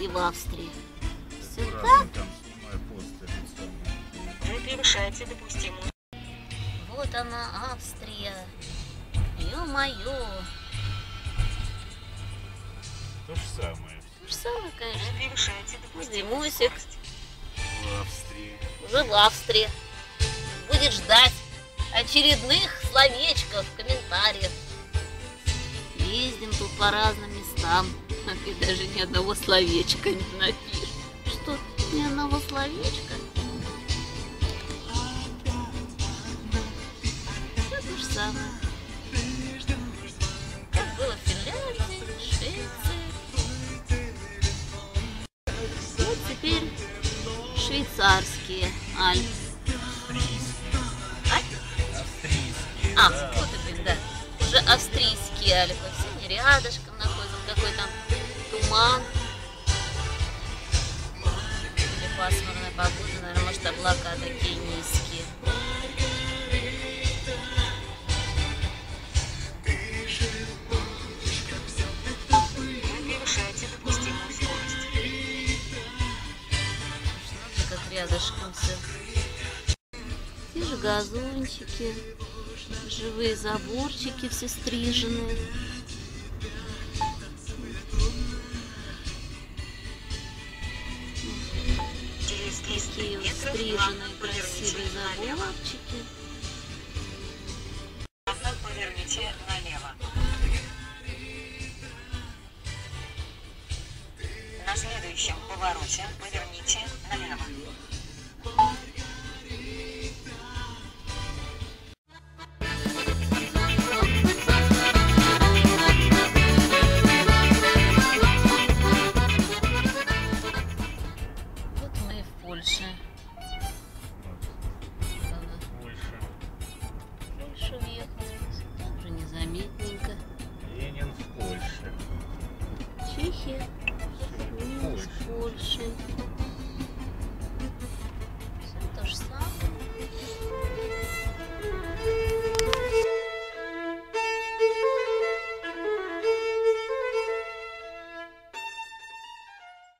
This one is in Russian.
и в Австрии. Сюда? Вы превышаете допустимую. Вот она, Австрия. Ё-моё. То же самое. То же самое, конечно. Вы превышаете допустимую. Зимусик. В Австрии. Уже в Австрии. Будет ждать очередных словечков в комментариях. Ездим тут по разным местам. А ты даже ни одного словечка не напишешь. Что, ни одного словечка? Все то же самое. Как было в Финляндии, Швеции. Вот теперь швейцарские Альпы. А? А, вот блин, да. Уже австрийские Альпы. Все они рядышком находятся. Какой там туман. Или пасмурная погода, наверное, может облака такие низкие. Рядышком все. Те же газончики, живые заборчики все стриженные. Такие стриженные красивые заборчики. Поверните налево. На следующем повороте поверните налево. Въехать. Тоже незаметненько. Ленин в Польше. Чехия.